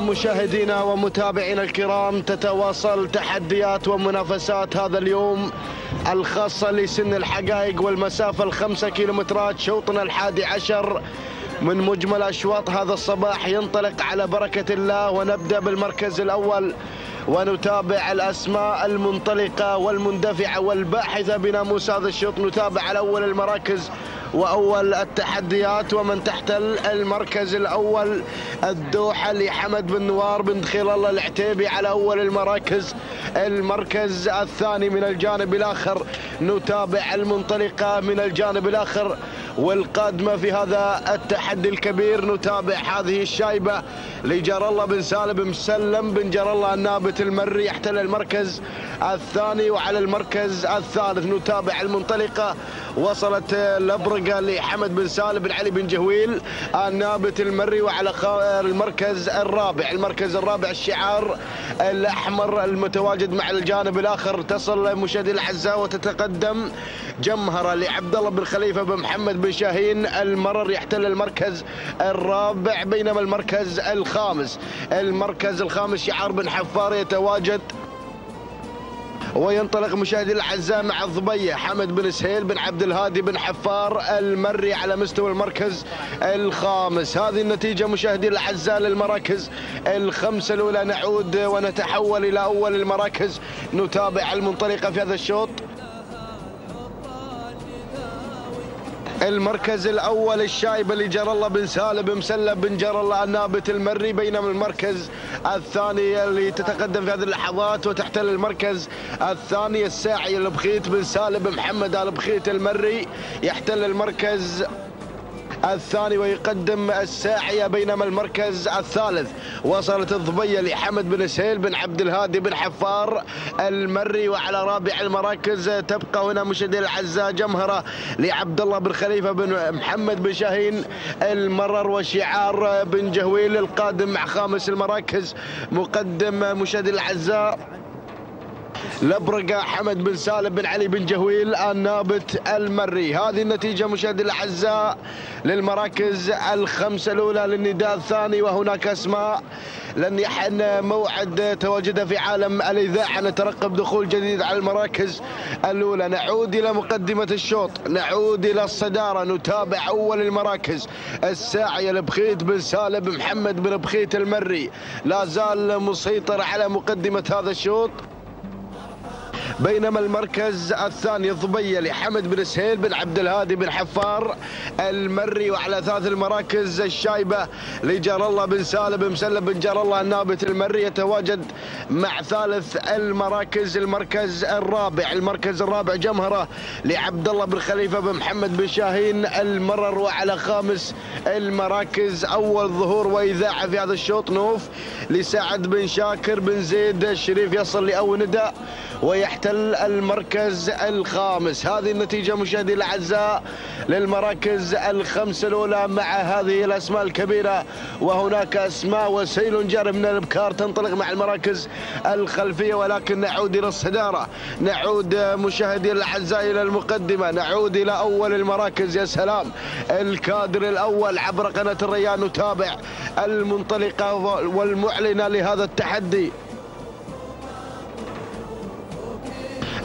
مشاهدينا ومتابعينا الكرام تتواصل تحديات ومنافسات هذا اليوم الخاصة لسن الحقائق والمسافة الخمسة كيلومترات شوطنا الحادي عشر من مجمل أشواط هذا الصباح ينطلق على بركة الله ونبدأ بالمركز الأول ونتابع الأسماء المنطلقة والمندفعة والباحثة بناموس هذا الشوط نتابع على أول المراكز وأول التحديات ومن تحت المركز الأول الدوحة لحمد بن نوار بن دخيل الله العتيبي على أول المراكز. المركز الثاني من الجانب الآخر. نتابع المنطلقة من الجانب الآخر. والقادمة في هذا التحدي الكبير نتابع هذه الشايبة لجار الله بن سالم مسلم بن جار الله النابت المري يحتل المركز الثاني وعلى المركز الثالث. نتابع المنطلقة وصلت الأبرقة لحمد بن سالم بن علي بن جهويل النابت المري وعلى المركز الرابع. المركز الرابع الشعار الأحمر المتواجد مع الجانب الآخر. تصل مشاهدي الأعزاء وتتقدم جمهرة لعبد الله بن خليفة بن محمد بن شاهين. المرر يحتل المركز الرابع بينما المركز الخامس. المركز الخامس شعار بن حفار يتواجد وينطلق مشاهدي الأعزاء مع الضبيه حمد بن سهيل بن عبد الهادي بن حفار المري على مستوى المركز الخامس. هذه النتيجة مشاهدي الأعزاء للمراكز الخمسة الأولى. نعود ونتحول إلى أول المراكز. نتابع المنطلقة في هذا الشوط. المركز الأول الشايب اللي جرى الله بن سالم مسلم بن جرى الله النابت المري بينما المركز الثاني اللي تتقدم في هذه اللحظات وتحتل المركز الثاني الساعي البخيت بن سالم محمد البخيت المري. يحتل المركز الثاني ويقدم الساعية بينما المركز الثالث. وصلت الضبية لحمد بن سهيل بن عبد الهادي بن حفار المري وعلى رابع المراكز تبقى هنا مشاهدينا الاعزاء جمهرة لعبد الله بن خليفة بن محمد بن شاهين المرر وشعار بن جهويل القادم مع خامس المراكز مقدم مشاهدينا الاعزاء لبرقة حمد بن سالم بن علي بن جهويل النابت المري. هذه النتيجة مشاهدي الأعزاء للمراكز الخمسة الأولى للنداء الثاني وهناك أسماء لن يحن موعد تواجدها في عالم الإذاعة. نترقب دخول جديد على المراكز الأولى. نعود إلى مقدمة الشوط نعود إلى الصدارة نتابع أول المراكز. الساعي البخيت بن سالم محمد بن بخيت المري. لا زال مسيطر على مقدمة هذا الشوط. بينما المركز الثاني ضبية لحمد بن سهيل بن عبد الهادي بن حفار المري وعلى ثالث المراكز الشايبة لجار الله بن سالم مسلم بن جار الله النابت المري يتواجد مع ثالث المراكز المركز الرابع. المركز الرابع جمهرة لعبد الله بن خليفة بن محمد بن شاهين المرر وعلى خامس المراكز أول ظهور. وإذاعة في هذا الشوط نوف لسعد بن شاكر بن زيد الشريف يصل لأول نداء ويحتل المركز الخامس. هذه النتيجة مشاهدي الأعزاء للمراكز الخمس الأولى مع هذه الأسماء الكبيرة. وهناك أسماء وسيل جار من الأبكار تنطلق مع المراكز الخلفية. ولكن نعود إلى الصدارة. نعود مشاهدي الأعزاء إلى المقدمة. نعود إلى أول المراكز. يا سلام. الكادر الأول عبر قناة الريان نتابع المنطلقة والمعلنة لهذا التحدي.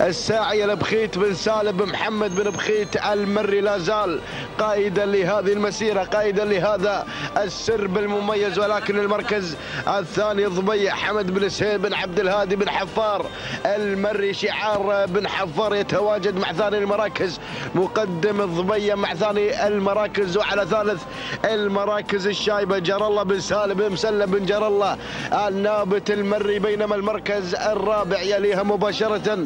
الساعي البخيت بن سالم بن محمد بن بخيت المري لا زال قائدا لهذه المسيرة قائدا لهذا السرب المميز ولكن المركز الثاني ضبيع حمد بن سهيل بن عبد الهادي بن حفار المري شعار بن حفار يتواجد مع ثاني المراكز مقدم الضبيع مع ثاني المراكز وعلى ثالث المراكز الشايبة جر الله بن سالم بن مسلم بن جر الله النابت المري بينما المركز الرابع يليها مباشرة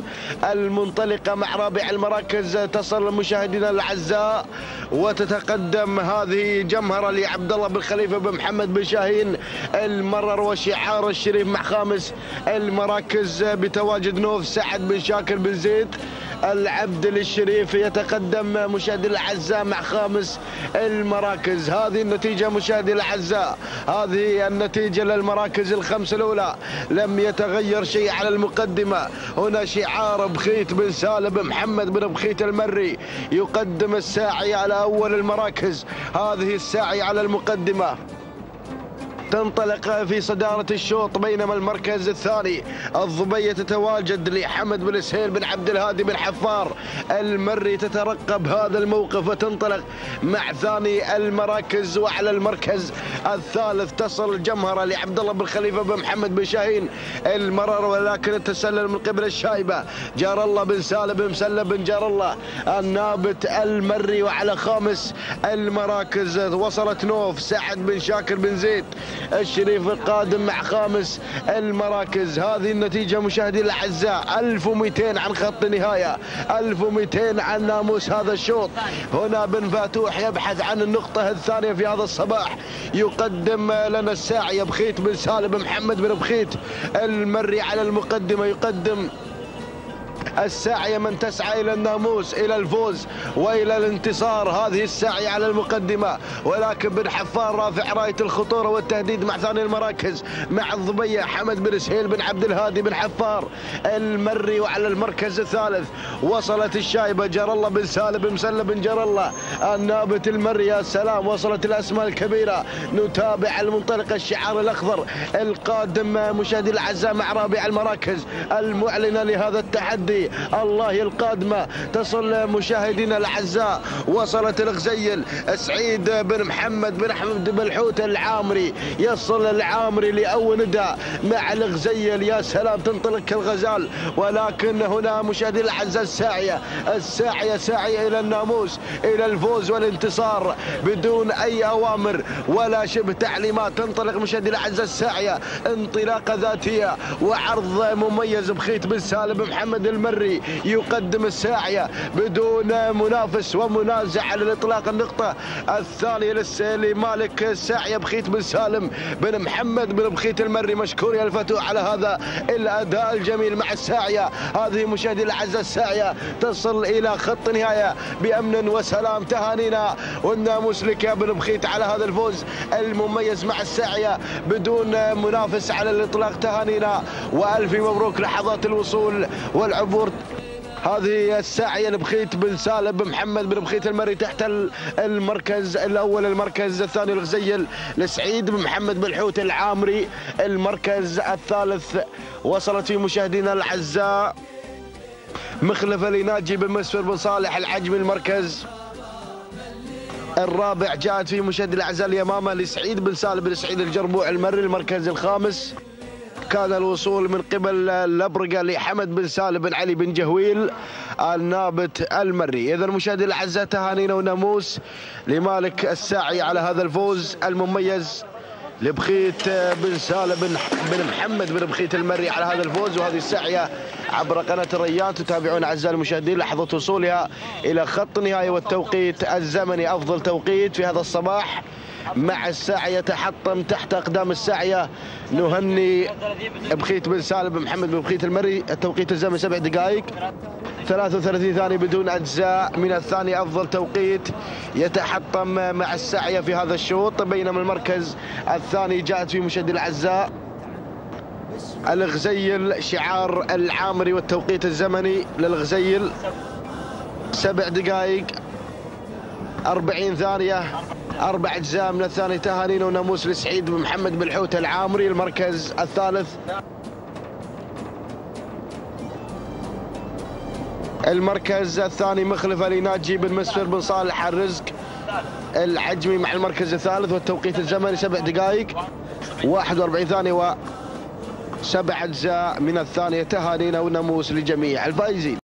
المنطلقة مع رابع المراكز تصل مشاهدينا الأعزاء وتتقدم هذه جمهرة لعبد الله بن خليفة بن محمد بن شاهين المرر وشعار الشريف مع خامس المراكز بتواجد نوف سعد بن شاكر بن زيد. العبد الشريف يتقدم مشاهدي الأعزاء مع خامس المراكز. هذه النتيجة مشاهدي الأعزاء. هذه النتيجة للمراكز الخمس الأولى. لم يتغير شيء على المقدمة. هنا شعار بخيت بن سالم محمد بن بخيت المري. يقدم الساعي على أول المراكز. هذه الساعي على المقدمة. تنطلق في صدارة الشوط بينما المركز الثاني الضبية تتواجد لحمد بن سهيل بن عبد الهادي بن حفار. المري تترقب هذا الموقف وتنطلق مع ثاني المراكز وعلى المركز الثالث. تصل الجمهرة لعبد الله بن خليفة بن محمد بن شاهين. المرر ولكن التسلل من قبل الشايبة. جار الله بن سالم بن مسلم بن جار الله. النابت المري وعلى خامس المراكز. وصلت نوف سعد بن شاكر بن زيد. الشريف القادم مع خامس المراكز. هذه النتيجة مشاهدينا الأعزاء 1200 عن خط النهاية 1200 عن ناموس هذا الشوط. هنا بن فاتوح يبحث عن النقطة الثانية في هذا الصباح. يقدم لنا الساعي بخيت بن سالم محمد بن بخيت المري على المقدمة. يقدم الساعية من تسعى إلى الناموس إلى الفوز وإلى الانتصار. هذه الساعية على المقدمة. ولكن بن حفار رافع راية الخطورة والتهديد مع ثاني المراكز مع الضبية حمد بن سهيل بن عبد الهادي بن حفار. المري وعلى المركز الثالث وصلت الشايبة جر الله بن سالم بن مسلم بن جر الله. النابت المري يا سلام وصلت الأسماء الكبيرة. نتابع المنطلق الشعار الأخضر القادم مشاهدي الأعزاء مع رابع المراكز. المعلنة لهذا التحدي. الله القادمة تصل مشاهدينا الأعزاء. وصلت الغزيل سعيد بن محمد بن أحمد بن الحوت العامري. يصل العامري لأول نداء مع الغزيل. يا سلام تنطلق الغزال. ولكن هنا مشاهدينا الأعزاء الساعية. الساعية ساعية إلى الناموس إلى الفوز والانتصار بدون أي أوامر ولا شبه تعليمات. تنطلق مشاهدينا الأعزاء الساعية. انطلاقة ذاتية وعرض مميز بخيت بن سالم محمد المري المري يقدم الساعية بدون منافس ومنازع على الإطلاق النقطة الثانية لمالك الساعية بخيت بن سالم بن محمد بن بخيت المري مشكور يا الفتوح على هذا الأداء الجميل مع الساعية. هذه مشاهدي الأعزاء الساعية تصل إلى خط نهاية بأمن وسلام. تهانينا والناموس لك يا بن بخيت على هذا الفوز المميز مع الساعية بدون منافس على الإطلاق. تهانينا وألف مبروك لحظات الوصول والعبور العبور هذه الساعية لبخيت بن سالم بن محمد بن بخيت المري تحت المركز الأول المركز الثاني الغزيل لسعيد بن محمد بن الحوت العامري. المركز الثالث وصلت في مشاهدينا الأعزاء مخلفة لناجي بن مسفر بن صالح العجمي المركز الرابع. جاءت في مشاهدي الأعزاء اليمامة لسعيد بن سالم بن سعيد الجربوع المري المركز الخامس. كان الوصول من قبل الأبرقة لحمد بن سالم بن علي بن جهويل النابت المري. اذا المشاهدين الأعزاء تهانينا وناموس لمالك الساعي على هذا الفوز المميز لبخيت بن سالم بن بن محمد بن بخيت المري على هذا الفوز. وهذه الساعية عبر قناة الريان تتابعون أعزائي المشاهدين لحظة وصولها إلى خط النهاية والتوقيت الزمني. أفضل توقيت في هذا الصباح مع الساعية تحطم تحت أقدام الساعية نهني بخيت بن سالم محمد بن بخيت المري. التوقيت الزمني سبع دقائق. 33 ثانية بدون أجزاء. من الثاني أفضل توقيت يتحطم مع الساعية في هذا الشوط. بينما المركز الثاني جاءت في مشاهدي الأعزاء. الغزيل شعار العامري والتوقيت الزمني للغزيل. سبع دقائق. 40 ثانية. أربع أجزاء من الثاني تهانينا وناموس لسعيد محمد بن الحوت العامري المركز الثالث. المركز الثاني مخلفة لناجي بن مسفر بن صالح الرزق العجمي مع المركز الثالث والتوقيت الزمني سبع دقائق. 41 ثانية و سبع أجزاء من الثانية تهانينا وناموس لجميع الفائزين.